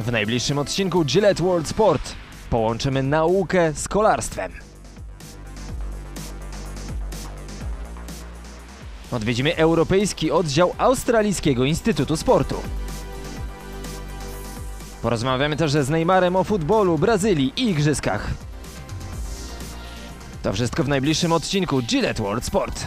W najbliższym odcinku Gillette World Sport połączymy naukę z kolarstwem. Odwiedzimy europejski oddział Australijskiego Instytutu Sportu. Porozmawiamy też z Neymarem o futbolu, Brazylii i igrzyskach. To wszystko w najbliższym odcinku Gillette World Sport.